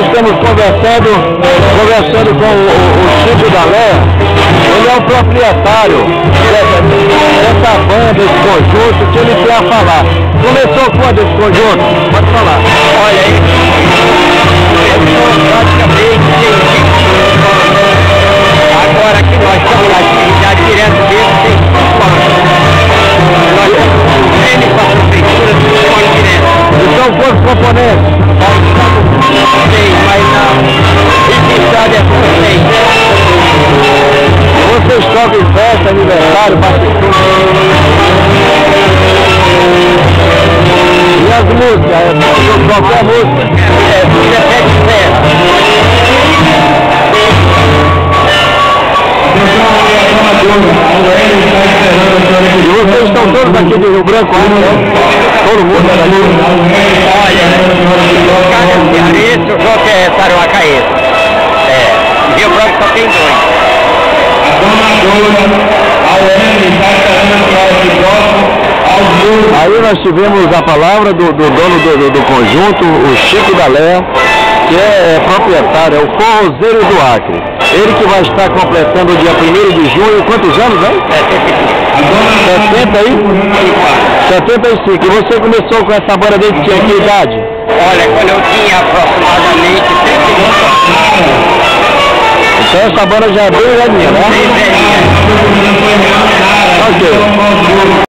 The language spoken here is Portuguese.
estamos conversando, conversando com o, o Chico Dalé. Ele é o proprietário dessa, dessa banda, desse conjunto, que ele quer falar. Começou quando esse conjunto? Pode falar. Vocês tocam em festa, aniversário, participam? E as músicas? Qualquer música? É, festa. E vocês estão todos aqui de Rio Branco, né? Todo mundo é daqui? Olha, o cara é cearense, o João é taruacaense. É, Rio Branco só tem dois. Aí nós tivemos a palavra do, do dono do, do- do conjunto, o Chico Dalé, que é, proprietário, é o forrozeiro do Acre. Ele que vai estar completando o dia 1 de junho, quantos anos, hein? 70 aí? 75. E você começou com essa banda desde que que idade? Olha, quando eu tinha Então essa banda já é bem velhinha, né? bem.